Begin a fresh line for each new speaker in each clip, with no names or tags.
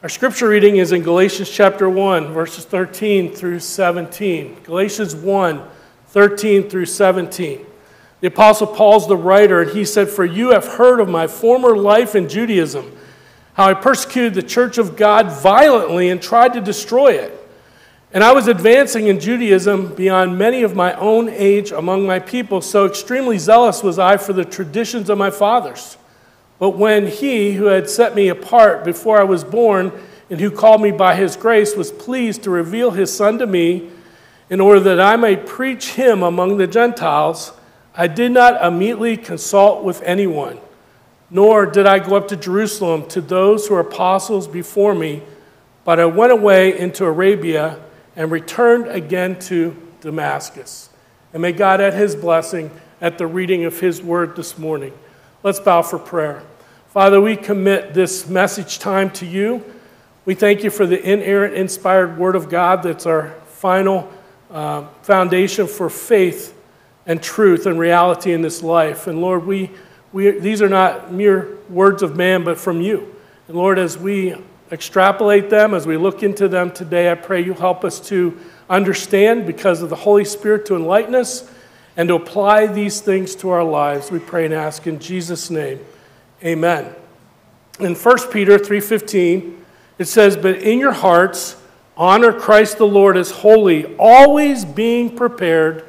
Our scripture reading is in Galatians chapter 1, verses 13 through 17. Galatians 1, 13 through 17. The Apostle Paul's the writer, and he said, For you have heard of my former life in Judaism, how I persecuted the church of God violently and tried to destroy it. And I was advancing in Judaism beyond many of my own age among my people, so extremely zealous was I for the traditions of my fathers. But when he who had set me apart before I was born and who called me by his grace was pleased to reveal his son to me in order that I might preach him among the Gentiles, I did not immediately consult with anyone, nor did I go up to Jerusalem to those who were apostles before me, but I went away into Arabia and returned again to Damascus. And may God add his blessing at the reading of his word this morning. Let's bow for prayer. Father, we commit this message time to you. We thank you for the inerrant, inspired word of God that's our final uh, foundation for faith and truth and reality in this life. And Lord, we, we, these are not mere words of man, but from you. And Lord, as we extrapolate them, as we look into them today, I pray you help us to understand because of the Holy Spirit to enlighten us and to apply these things to our lives. We pray and ask in Jesus' name. Amen. In 1 Peter 3:15, it says, "But in your hearts honor Christ the Lord as holy, always being prepared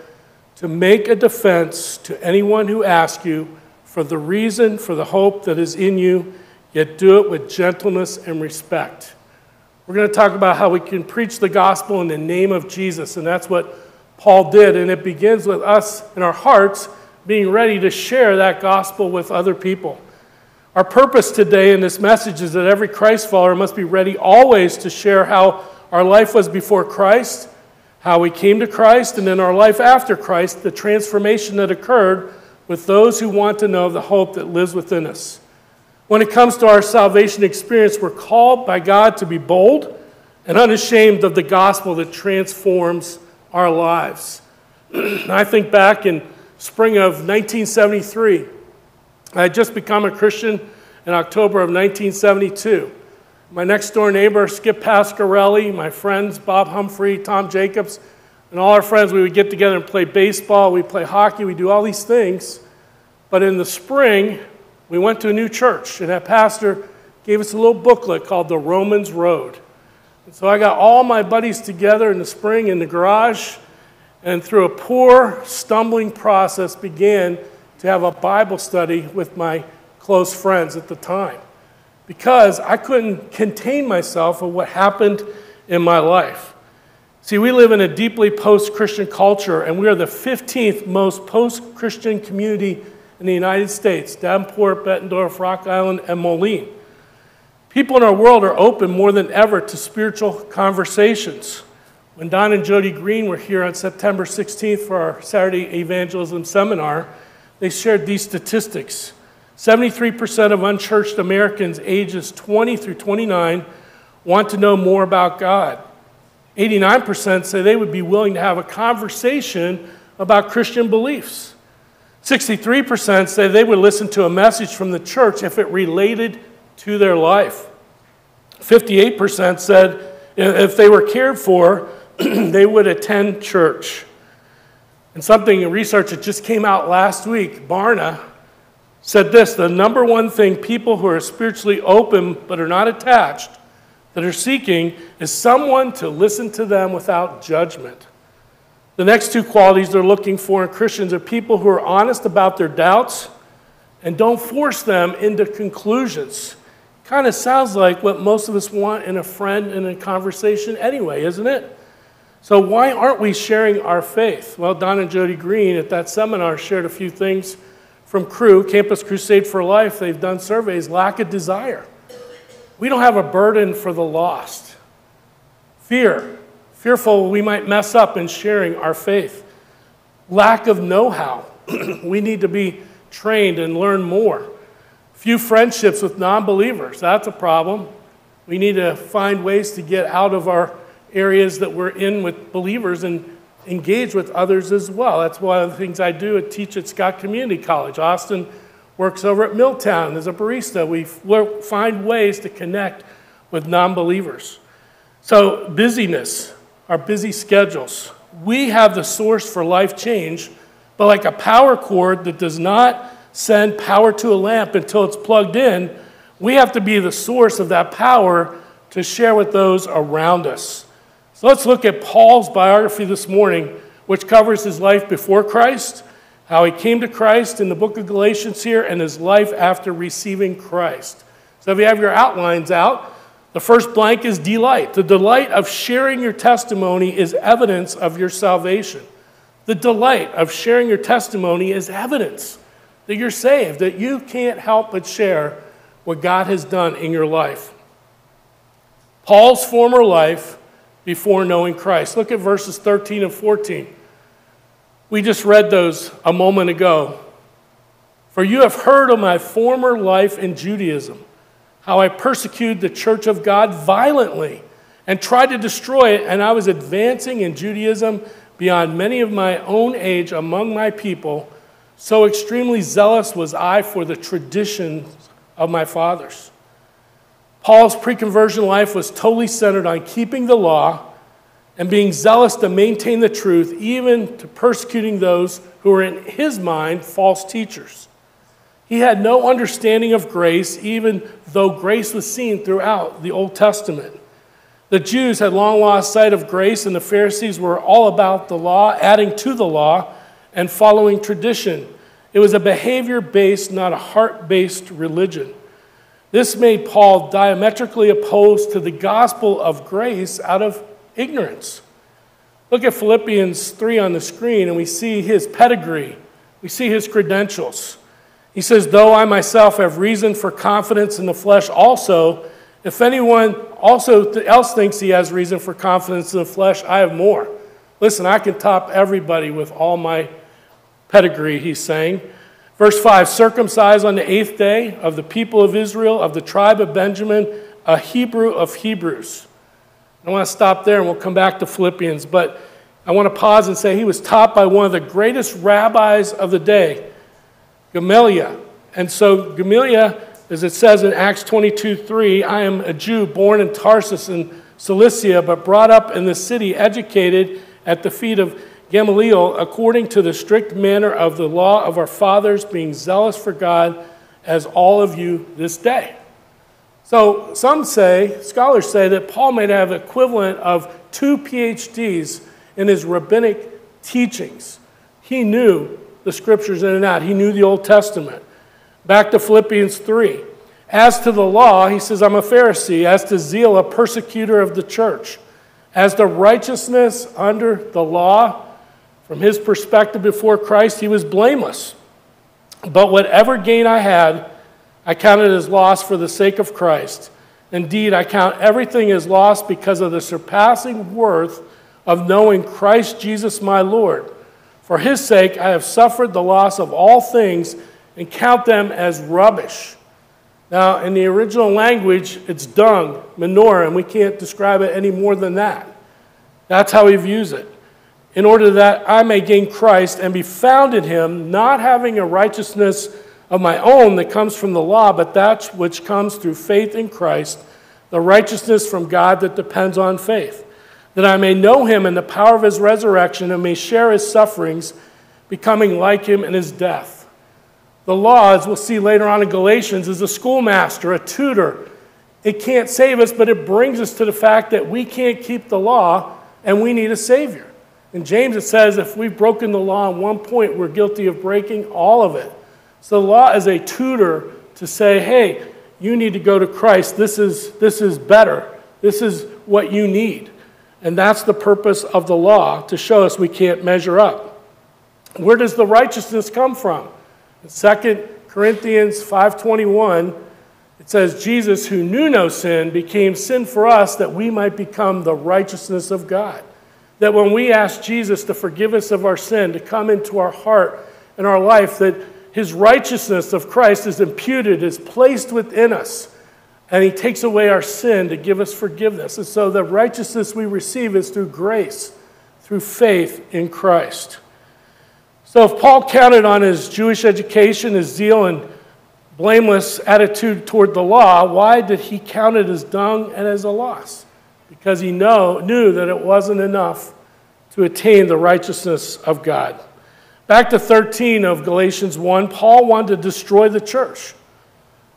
to make a defense to anyone who asks you for the reason for the hope that is in you, yet do it with gentleness and respect. We're going to talk about how we can preach the gospel in the name of Jesus, and that's what Paul did. And it begins with us in our hearts being ready to share that gospel with other people. Our purpose today in this message is that every Christ follower must be ready always to share how our life was before Christ how we came to Christ, and in our life after Christ, the transformation that occurred with those who want to know the hope that lives within us. When it comes to our salvation experience, we're called by God to be bold and unashamed of the gospel that transforms our lives. I think back in spring of 1973, I had just become a Christian in October of 1972. My next door neighbor, Skip Pasquarelli, my friends, Bob Humphrey, Tom Jacobs, and all our friends, we would get together and play baseball, we play hockey, we do all these things. But in the spring, we went to a new church, and that pastor gave us a little booklet called The Romans Road. And so I got all my buddies together in the spring in the garage, and through a poor, stumbling process, began to have a Bible study with my close friends at the time because I couldn't contain myself of what happened in my life. See, we live in a deeply post Christian culture, and we are the 15th most post Christian community in the United States Davenport, Bettendorf, Rock Island, and Moline. People in our world are open more than ever to spiritual conversations. When Don and Jody Green were here on September 16th for our Saturday evangelism seminar, they shared these statistics. 73% of unchurched Americans ages 20 through 29 want to know more about God. 89% say they would be willing to have a conversation about Christian beliefs. 63% say they would listen to a message from the church if it related to their life. 58% said if they were cared for, they would attend church. And something in research that just came out last week, Barna said this the number one thing people who are spiritually open but are not attached that are seeking is someone to listen to them without judgment. The next two qualities they're looking for in Christians are people who are honest about their doubts and don't force them into conclusions. Kind of sounds like what most of us want in a friend in a conversation anyway, isn't it? So, why aren't we sharing our faith? Well, Don and Jody Green at that seminar shared a few things from Cru, Campus Crusade for Life, they've done surveys, lack of desire. We don't have a burden for the lost. Fear, fearful we might mess up in sharing our faith. Lack of know how. we need to be trained and learn more. Few friendships with non believers, that's a problem. We need to find ways to get out of our areas that we're in with believers and engage with others as well. That's one of the things I do at teach at Scott Community College. Austin works over at Milltown as a barista. We find ways to connect with non believers. So, busyness, our busy schedules. We have the source for life change, but like a power cord that does not send power to a lamp until it's plugged in, we have to be the source of that power to share with those around us. So let's look at Paul's biography this morning, which covers his life before Christ, how he came to Christ in the book of Galatians here, and his life after receiving Christ. So if you have your outlines out, the first blank is delight. The delight of sharing your testimony is evidence of your salvation. The delight of sharing your testimony is evidence that you're saved, that you can't help but share what God has done in your life. Paul's former life before knowing Christ. Look at verses 13 and 14. We just read those a moment ago. For you have heard of my former life in Judaism, how I persecuted the church of God violently and tried to destroy it, and I was advancing in Judaism beyond many of my own age among my people. So extremely zealous was I for the traditions of my fathers. Paul's pre conversion life was totally centered on keeping the law and being zealous to maintain the truth, even to persecuting those who were, in his mind, false teachers. He had no understanding of grace, even though grace was seen throughout the Old Testament. The Jews had long lost sight of grace, and the Pharisees were all about the law, adding to the law, and following tradition. It was a behavior based, not a heart based religion. This made Paul diametrically opposed to the gospel of grace out of ignorance. Look at Philippians 3 on the screen, and we see his pedigree, we see his credentials. He says, Though I myself have reason for confidence in the flesh also, if anyone also else thinks he has reason for confidence in the flesh, I have more. Listen, I can top everybody with all my pedigree, he's saying. Verse 5 circumcised on the eighth day of the people of Israel, of the tribe of Benjamin, a Hebrew of Hebrews. I want to stop there and we'll come back to Philippians, but I want to pause and say he was taught by one of the greatest rabbis of the day, Gamaliel. And so, Gamaliel, as it says in Acts 22 3, I am a Jew born in Tarsus in Cilicia, but brought up in the city, educated at the feet of Gamaliel, according to the strict manner of the law of our fathers, being zealous for God, as all of you this day. So some say, scholars say, that Paul might have equivalent of two PhDs in his rabbinic teachings. He knew the scriptures in and out, he knew the Old Testament. Back to Philippians 3. As to the law, he says, I'm a Pharisee. As to zeal, a persecutor of the church. As to righteousness under the law, from his perspective before Christ, he was blameless. But whatever gain I had, I counted as loss for the sake of Christ. Indeed, I count everything as loss because of the surpassing worth of knowing Christ Jesus my Lord. For his sake, I have suffered the loss of all things and count them as rubbish. Now, in the original language, it's dung, manure, and we can't describe it any more than that. That's how he views it in order that I may gain Christ and be found in him, not having a righteousness of my own that comes from the law, but that which comes through faith in Christ, the righteousness from God that depends on faith, that I may know him in the power of his resurrection and may share his sufferings, becoming like him in his death. The law, as we'll see later on in Galatians, is a schoolmaster, a tutor. It can't save us, but it brings us to the fact that we can't keep the law and we need a Savior. In James, it says if we've broken the law on one point, we're guilty of breaking all of it. So the law is a tutor to say, hey, you need to go to Christ. This is, this is better. This is what you need. And that's the purpose of the law to show us we can't measure up. Where does the righteousness come from? In 2 Corinthians 5:21, it says Jesus who knew no sin became sin for us that we might become the righteousness of God. That when we ask Jesus to forgive us of our sin, to come into our heart and our life, that his righteousness of Christ is imputed, is placed within us, and he takes away our sin to give us forgiveness. And so the righteousness we receive is through grace, through faith in Christ. So if Paul counted on his Jewish education, his zeal, and blameless attitude toward the law, why did he count it as dung and as a loss? Because he know, knew that it wasn't enough to attain the righteousness of God. Back to 13 of Galatians 1, Paul wanted to destroy the church.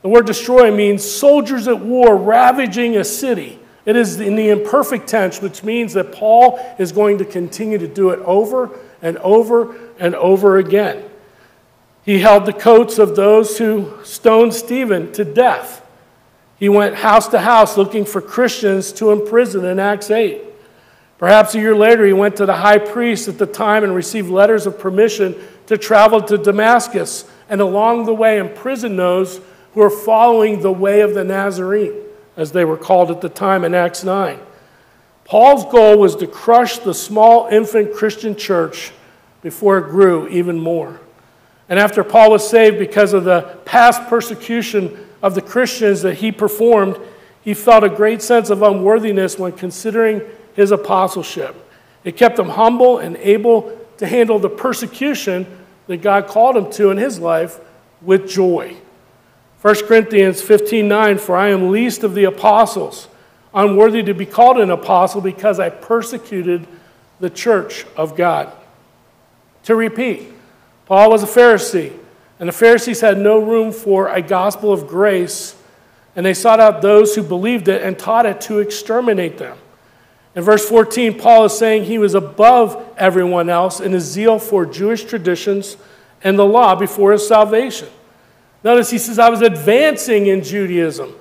The word destroy means soldiers at war ravaging a city. It is in the imperfect tense, which means that Paul is going to continue to do it over and over and over again. He held the coats of those who stoned Stephen to death. He went house to house looking for Christians to imprison in Acts 8. Perhaps a year later, he went to the high priest at the time and received letters of permission to travel to Damascus and along the way imprison those who were following the way of the Nazarene, as they were called at the time in Acts 9. Paul's goal was to crush the small infant Christian church before it grew even more. And after Paul was saved because of the past persecution of the Christians that he performed, he felt a great sense of unworthiness when considering his apostleship. It kept him humble and able to handle the persecution that God called him to in his life with joy. 1 Corinthians 15 9, for I am least of the apostles, unworthy to be called an apostle because I persecuted the church of God. To repeat, Paul was a Pharisee, and the Pharisees had no room for a gospel of grace, and they sought out those who believed it and taught it to exterminate them. In verse 14, Paul is saying he was above everyone else in his zeal for Jewish traditions and the law before his salvation. Notice he says, I was advancing in Judaism.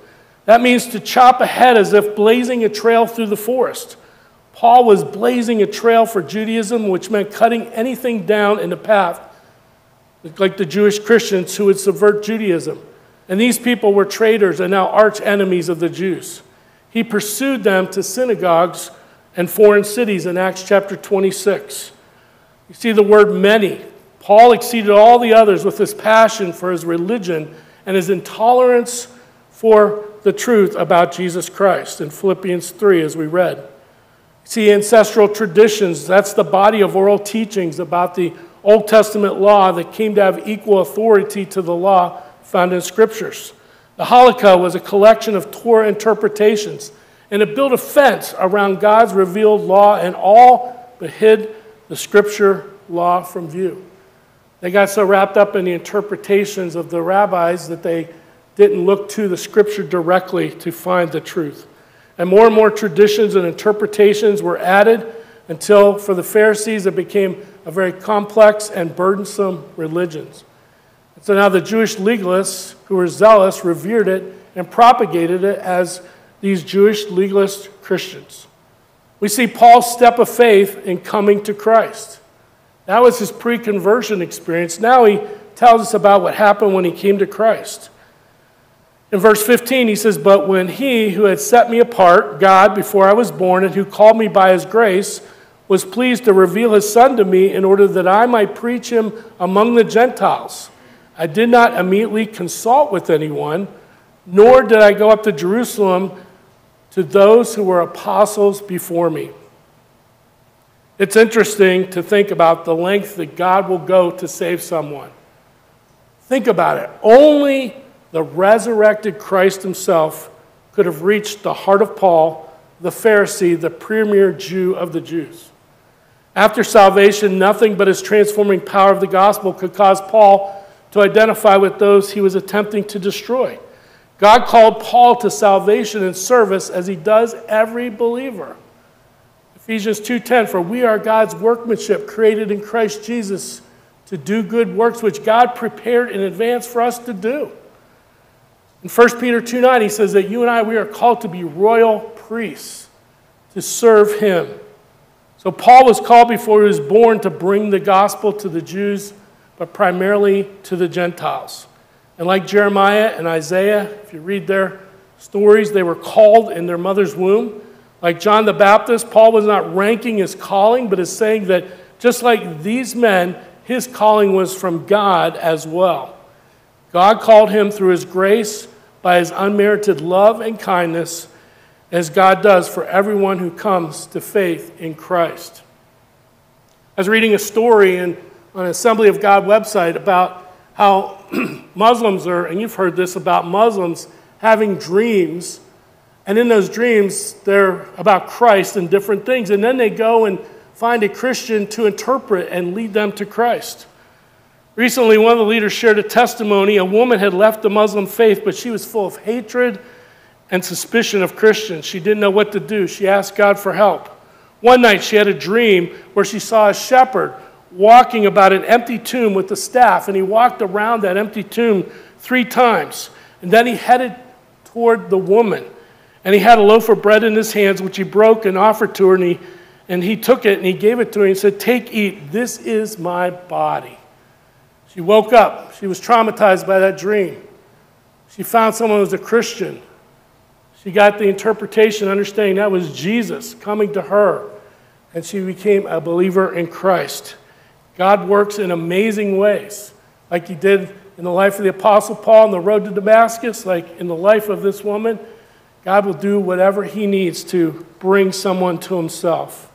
That means to chop ahead as if blazing a trail through the forest. Paul was blazing a trail for Judaism, which meant cutting anything down in the path like the Jewish Christians who would subvert Judaism. And these people were traitors and now arch enemies of the Jews. He pursued them to synagogues and foreign cities in Acts chapter 26. You see the word many. Paul exceeded all the others with his passion for his religion and his intolerance for the truth about Jesus Christ in Philippians 3, as we read. See, ancestral traditions, that's the body of oral teachings about the Old Testament law that came to have equal authority to the law found in scriptures. The Halakha was a collection of Torah interpretations, and it built a fence around God's revealed law and all but hid the scripture law from view. They got so wrapped up in the interpretations of the rabbis that they didn't look to the scripture directly to find the truth. And more and more traditions and interpretations were added until for the Pharisees it became a very complex and burdensome religion. So now the Jewish legalists who were zealous revered it and propagated it as these Jewish legalist Christians. We see Paul's step of faith in coming to Christ. That was his pre conversion experience. Now he tells us about what happened when he came to Christ. In verse 15, he says, But when he who had set me apart, God, before I was born, and who called me by his grace, was pleased to reveal his son to me in order that I might preach him among the Gentiles. I did not immediately consult with anyone, nor did I go up to Jerusalem to those who were apostles before me. It's interesting to think about the length that God will go to save someone. Think about it. Only the resurrected Christ himself could have reached the heart of Paul, the Pharisee, the premier Jew of the Jews. After salvation, nothing but his transforming power of the gospel could cause Paul to identify with those he was attempting to destroy. God called Paul to salvation and service as he does every believer. Ephesians 2:10 for we are God's workmanship created in Christ Jesus to do good works which God prepared in advance for us to do. In 1 Peter 2:9 he says that you and I we are called to be royal priests to serve him. So Paul was called before he was born to bring the gospel to the Jews, but primarily to the Gentiles. And like Jeremiah and Isaiah, if you read their stories, they were called in their mother's womb. Like John the Baptist, Paul was not ranking his calling, but is saying that just like these men, his calling was from God as well. God called him through his grace by his unmerited love and kindness as God does for everyone who comes to faith in Christ. I was reading a story in, on an Assembly of God website about how Muslims are, and you've heard this about Muslims having dreams, and in those dreams, they're about Christ and different things. And then they go and find a Christian to interpret and lead them to Christ. Recently, one of the leaders shared a testimony. A woman had left the Muslim faith, but she was full of hatred and suspicion of Christians. She didn't know what to do. She asked God for help. One night, she had a dream where she saw a shepherd walking about an empty tomb with a staff, and he walked around that empty tomb three times. And then he headed toward the woman. And he had a loaf of bread in his hands, which he broke and offered to her. And he, and he took it and he gave it to her and said, Take, eat. This is my body. She woke up. She was traumatized by that dream. She found someone who was a Christian. She got the interpretation, understanding that was Jesus coming to her. And she became a believer in Christ. God works in amazing ways, like he did in the life of the Apostle Paul on the road to Damascus, like in the life of this woman. God will do whatever he needs to bring someone to himself.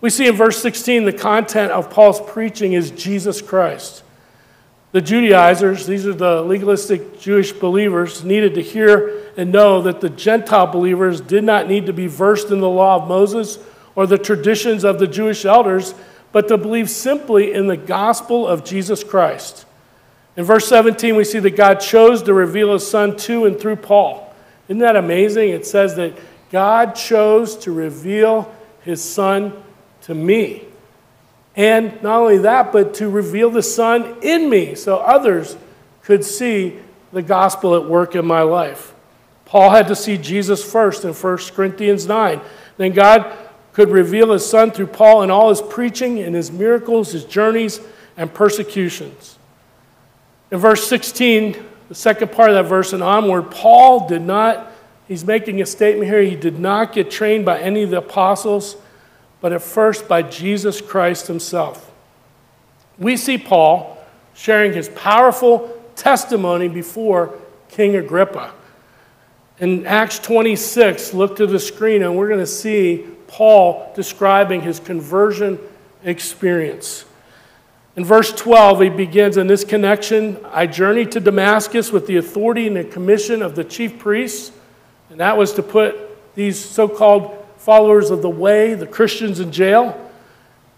We see in verse 16 the content of Paul's preaching is Jesus Christ. The Judaizers, these are the legalistic Jewish believers, needed to hear and know that the Gentile believers did not need to be versed in the law of Moses or the traditions of the Jewish elders, but to believe simply in the gospel of Jesus Christ. In verse 17, we see that God chose to reveal his son to and through Paul. Isn't that amazing? It says that God chose to reveal his son to me. And not only that, but to reveal the son in me so others could see the gospel at work in my life. Paul had to see Jesus first in 1 Corinthians 9. Then God could reveal his son through Paul in all his preaching and his miracles, his journeys, and persecutions. In verse 16, the second part of that verse and onward, Paul did not, he's making a statement here, he did not get trained by any of the apostles, but at first by Jesus Christ himself. We see Paul sharing his powerful testimony before King Agrippa. In Acts 26, look to the screen and we're going to see Paul describing his conversion experience. In verse 12, he begins in this connection I journeyed to Damascus with the authority and the commission of the chief priests, and that was to put these so called followers of the way, the Christians, in jail.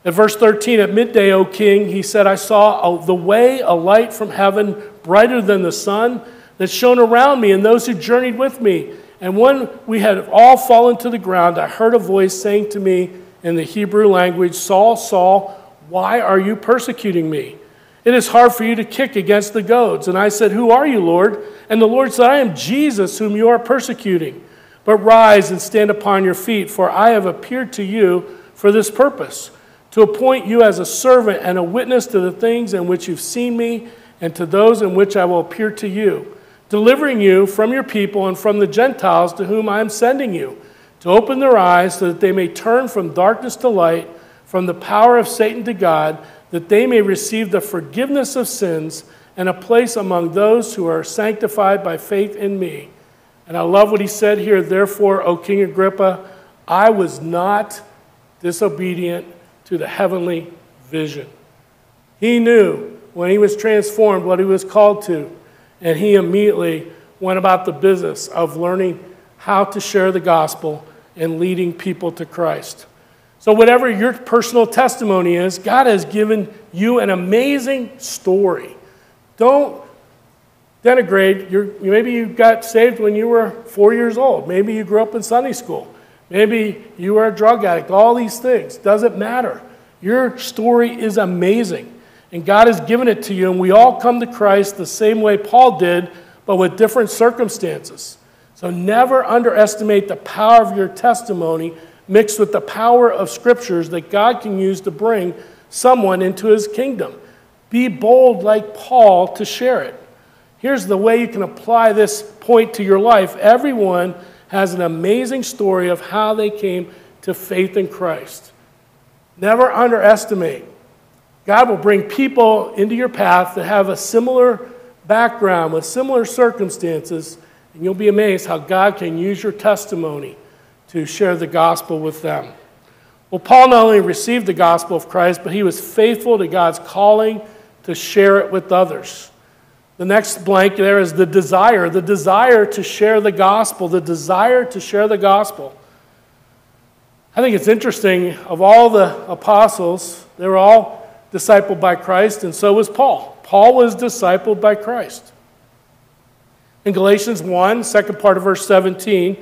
At verse 13, at midday, O king, he said, I saw the way, a light from heaven, brighter than the sun, that shone around me and those who journeyed with me. And when we had all fallen to the ground, I heard a voice saying to me in the Hebrew language, Saul, Saul, why are you persecuting me? It is hard for you to kick against the goads. And I said, Who are you, Lord? And the Lord said, I am Jesus, whom you are persecuting. But rise and stand upon your feet, for I have appeared to you for this purpose, to appoint you as a servant and a witness to the things in which you've seen me, and to those in which I will appear to you, delivering you from your people and from the Gentiles to whom I am sending you, to open their eyes so that they may turn from darkness to light from the power of Satan to God, that they may receive the forgiveness of sins and a place among those who are sanctified by faith in me. And I love what he said here. Therefore, O King Agrippa, I was not disobedient to the heavenly vision. He knew when he was transformed what he was called to, and he immediately went about the business of learning how to share the gospel and leading people to Christ. So, whatever your personal testimony is, God has given you an amazing story. Don't denigrate. Your, maybe you got saved when you were four years old. Maybe you grew up in Sunday school. Maybe you were a drug addict. All these things. Doesn't matter. Your story is amazing. And God has given it to you. And we all come to Christ the same way Paul did, but with different circumstances. So never underestimate the power of your testimony mixed with the power of scriptures that God can use to bring someone into his kingdom. Be bold like Paul to share it. Here's the way you can apply this point to your life. Everyone has an amazing story of how they came to faith in Christ. Never underestimate. God will bring people into your path that have a similar background with similar circumstances, and you'll be amazed how God can use your testimony to share the gospel with them. Well, Paul not only received the gospel of Christ, but he was faithful to God's calling to share it with others. The next blank there is the desire, the desire to share the gospel, the desire to share the gospel. I think it's interesting, of all the apostles, they were all discipled by Christ, and so was Paul. Paul was discipled by Christ. In Galatians 1, second part of verse 17,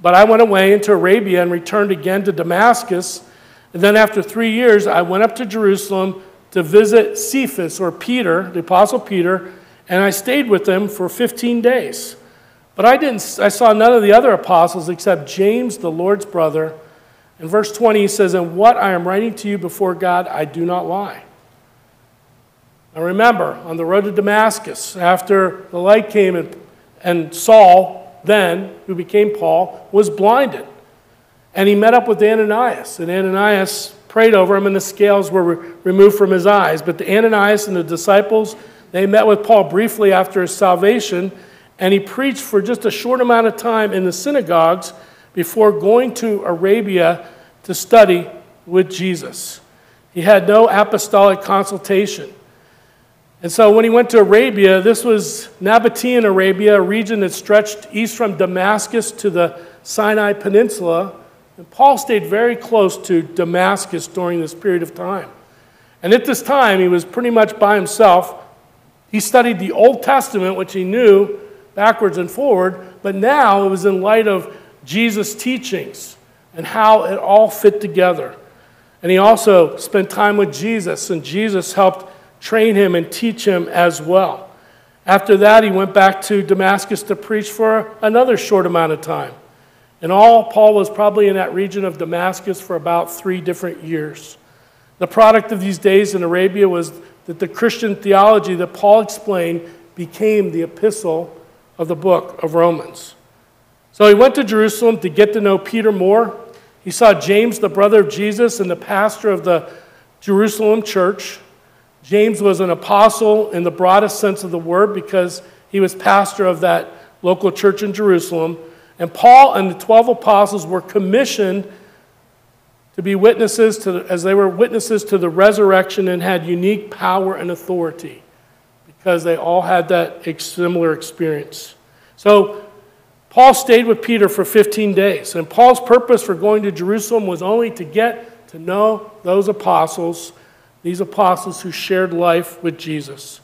but I went away into Arabia and returned again to Damascus. And then after three years, I went up to Jerusalem to visit Cephas, or Peter, the Apostle Peter and I stayed with them for 15 days. But I, didn't, I saw none of the other apostles except James, the Lord's brother. In verse 20, he says, And what I am writing to you before God, I do not lie. Now remember, on the road to Damascus, after the light came and, and Saul, then, who became Paul, was blinded. And he met up with Ananias. And Ananias prayed over him, and the scales were re- removed from his eyes. But the Ananias and the disciples they met with Paul briefly after his salvation, and he preached for just a short amount of time in the synagogues before going to Arabia to study with Jesus. He had no apostolic consultation. And so when he went to Arabia, this was Nabatean Arabia, a region that stretched east from Damascus to the Sinai Peninsula. And Paul stayed very close to Damascus during this period of time. And at this time, he was pretty much by himself. He studied the Old Testament, which he knew backwards and forward, but now it was in light of Jesus' teachings and how it all fit together. And he also spent time with Jesus, and Jesus helped train him and teach him as well. After that, he went back to Damascus to preach for another short amount of time. In all, Paul was probably in that region of Damascus for about three different years. The product of these days in Arabia was that the Christian theology that Paul explained became the epistle of the book of Romans. So he went to Jerusalem to get to know Peter more. He saw James, the brother of Jesus, and the pastor of the Jerusalem church. James was an apostle in the broadest sense of the word because he was pastor of that local church in Jerusalem. And Paul and the 12 apostles were commissioned to be witnesses to, as they were witnesses to the resurrection and had unique power and authority because they all had that similar experience. So Paul stayed with Peter for 15 days, and Paul's purpose for going to Jerusalem was only to get to know those apostles, these apostles who shared life with Jesus.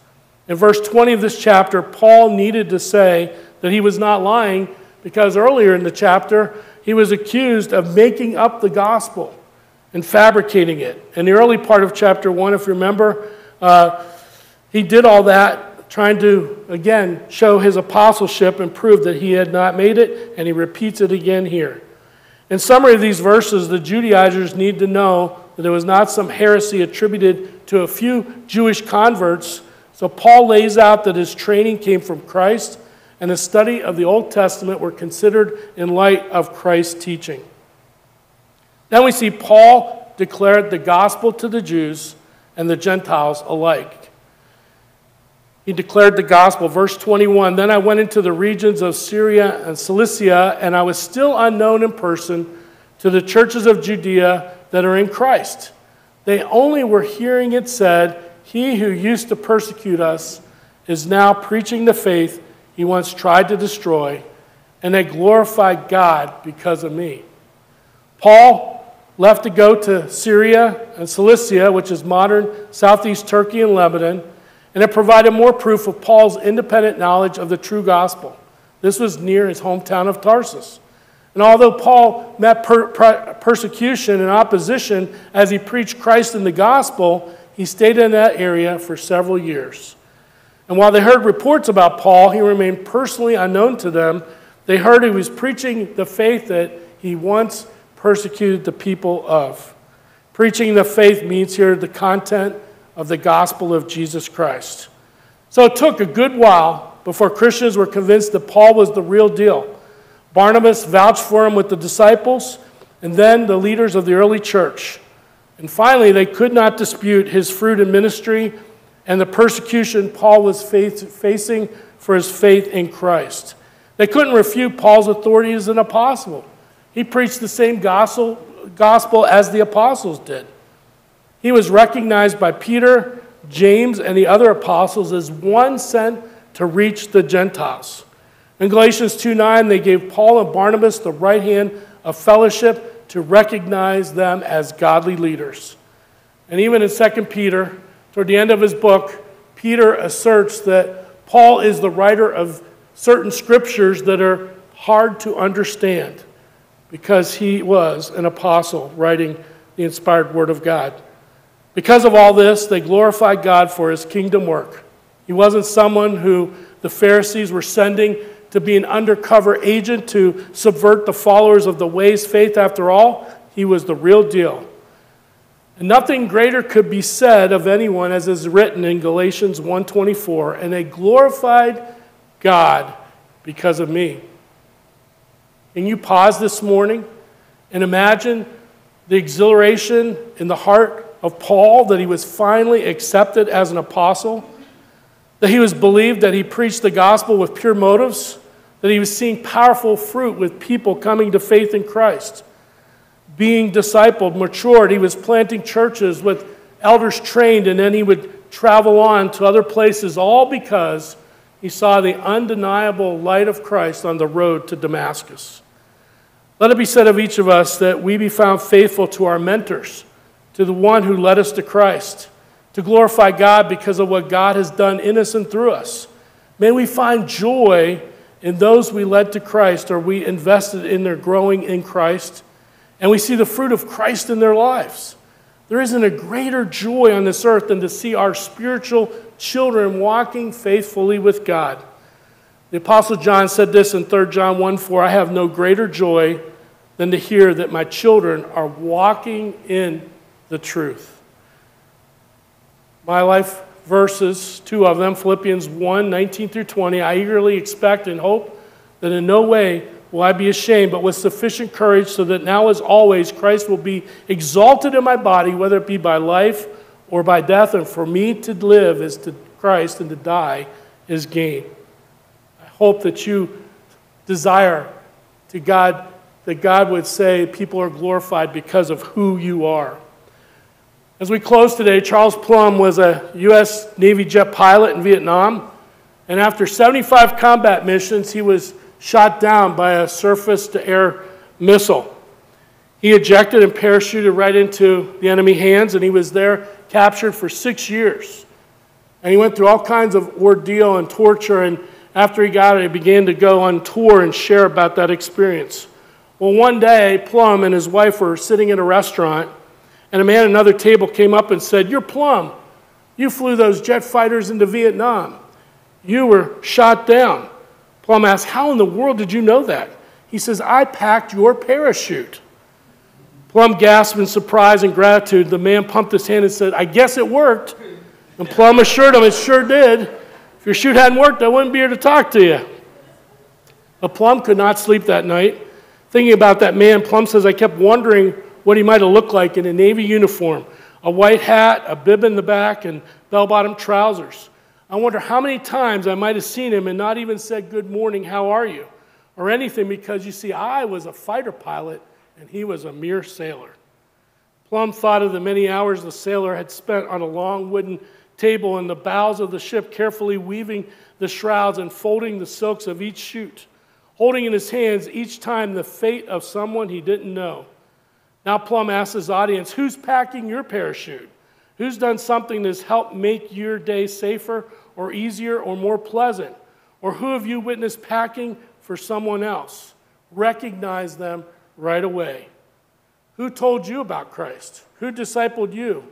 In verse 20 of this chapter, Paul needed to say that he was not lying because earlier in the chapter, he was accused of making up the gospel and fabricating it. In the early part of chapter 1, if you remember, uh, he did all that trying to, again, show his apostleship and prove that he had not made it, and he repeats it again here. In summary of these verses, the Judaizers need to know that it was not some heresy attributed to a few Jewish converts. So Paul lays out that his training came from Christ, and his study of the Old Testament were considered in light of Christ's teaching. Then we see Paul declared the gospel to the Jews and the Gentiles alike. He declared the gospel. Verse 21 Then I went into the regions of Syria and Cilicia, and I was still unknown in person to the churches of Judea that are in Christ. They only were hearing it said, He who used to persecute us is now preaching the faith he once tried to destroy, and they glorified God because of me. Paul left to go to Syria and Cilicia, which is modern southeast Turkey and Lebanon, and it provided more proof of Paul's independent knowledge of the true gospel. This was near his hometown of Tarsus. And although Paul met per- per- persecution and opposition as he preached Christ and the gospel, he stayed in that area for several years. And while they heard reports about Paul, he remained personally unknown to them. They heard he was preaching the faith that he once persecuted the people of. Preaching the faith means here the content of the gospel of Jesus Christ. So it took a good while before Christians were convinced that Paul was the real deal. Barnabas vouched for him with the disciples and then the leaders of the early church. And finally, they could not dispute his fruit in ministry and the persecution Paul was facing for his faith in Christ. They couldn't refute Paul's authority as an apostle. He preached the same gospel, gospel as the apostles did. He was recognized by Peter, James, and the other apostles as one sent to reach the Gentiles. In Galatians 2 9, they gave Paul and Barnabas the right hand of fellowship to recognize them as godly leaders. And even in 2 Peter, toward the end of his book, Peter asserts that Paul is the writer of certain scriptures that are hard to understand because he was an apostle writing the inspired word of God. Because of all this, they glorified God for his kingdom work. He wasn't someone who the Pharisees were sending to be an undercover agent to subvert the followers of the way's faith. After all, he was the real deal. And nothing greater could be said of anyone as is written in Galatians 1:24, and they glorified God because of me. Can you pause this morning and imagine the exhilaration in the heart of Paul that he was finally accepted as an apostle? that he was believed, that he preached the gospel with pure motives, that he was seeing powerful fruit with people coming to faith in Christ, being discipled, matured. He was planting churches with elders trained, and then he would travel on to other places, all because he saw the undeniable light of Christ on the road to Damascus. Let it be said of each of us that we be found faithful to our mentors, to the one who led us to Christ to glorify God because of what God has done in us and through us. May we find joy in those we led to Christ or we invested in their growing in Christ, and we see the fruit of Christ in their lives. There isn't a greater joy on this earth than to see our spiritual children walking faithfully with God. The Apostle John said this in 3 John 1 4 I have no greater joy than to hear that my children are walking in the truth my life verses, two of them, Philippians 1 19 through 20. I eagerly expect and hope that in no way will I be ashamed, but with sufficient courage, so that now as always Christ will be exalted in my body, whether it be by life or by death. And for me to live is to Christ, and to die is gain. I hope that you desire to God that God would say people are glorified because of who you are. As we close today, Charles Plumb was a U.S. Navy jet pilot in Vietnam, and after 75 combat missions, he was shot down by a surface to air missile. He ejected and parachuted right into the enemy hands, and he was there captured for six years. And he went through all kinds of ordeal and torture, and after he got it, he began to go on tour and share about that experience. Well, one day, Plumb and his wife were sitting in a restaurant, and a man at another table came up and said, You're Plumb. You flew those jet fighters into Vietnam. You were shot down. Plumb asked, How in the world did you know that? He says, I packed your parachute. Plumb gasped in surprise and gratitude. The man pumped his hand and said, I guess it worked. And Plumb assured him it sure did. If your chute hadn't worked, I wouldn't be here to talk to you. But Plumb could not sleep that night. Thinking about that man, Plumb says, I kept wondering what he might have looked like in a Navy uniform a white hat, a bib in the back, and bell bottom trousers. I wonder how many times I might have seen him and not even said, Good morning, how are you? or anything because you see, I was a fighter pilot and he was a mere sailor. Plumb thought of the many hours the sailor had spent on a long wooden table in the bows of the ship, carefully weaving the shrouds and folding the silks of each chute, holding in his hands each time the fate of someone he didn't know. Now, Plumb asks his audience, Who's packing your parachute? Who's done something that's helped make your day safer or easier or more pleasant? Or who have you witnessed packing for someone else? Recognize them right away. Who told you about Christ? Who discipled you?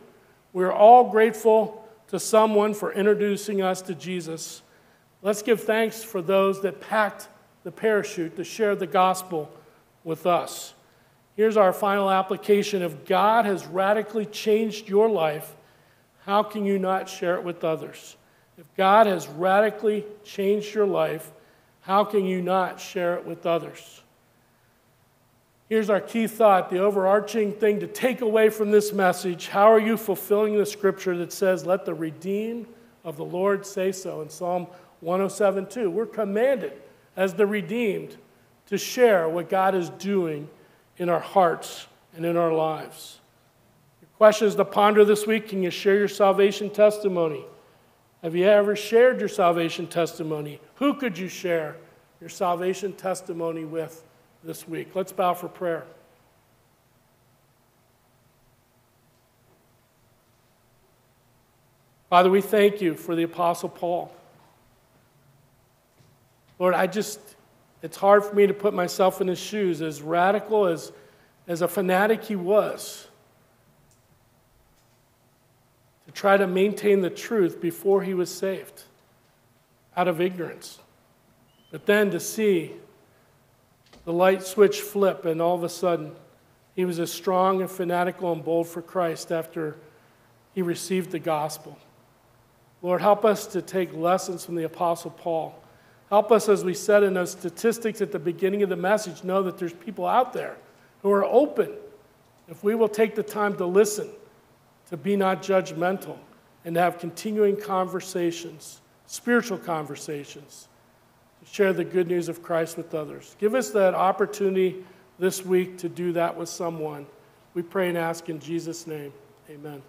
We're all grateful to someone for introducing us to Jesus. Let's give thanks for those that packed the parachute to share the gospel with us. Here's our final application. If God has radically changed your life, how can you not share it with others? If God has radically changed your life, how can you not share it with others? Here's our key thought the overarching thing to take away from this message. How are you fulfilling the scripture that says, Let the redeemed of the Lord say so in Psalm 107 2? We're commanded as the redeemed to share what God is doing in our hearts and in our lives. Your questions to ponder this week can you share your salvation testimony? Have you ever shared your salvation testimony? Who could you share your salvation testimony with this week? Let's bow for prayer. Father, we thank you for the Apostle Paul. Lord, I just, it's hard for me to put myself in his shoes, as radical as, as a fanatic he was, to try to maintain the truth before he was saved out of ignorance. But then to see the light switch flip, and all of a sudden, he was as strong and fanatical and bold for Christ after he received the gospel. Lord, help us to take lessons from the Apostle Paul. Help us, as we said in those statistics at the beginning of the message, know that there's people out there who are open. If we will take the time to listen, to be not judgmental, and to have continuing conversations, spiritual conversations, to share the good news of Christ with others. Give us that opportunity this week to do that with someone. We pray and ask in Jesus' name. Amen.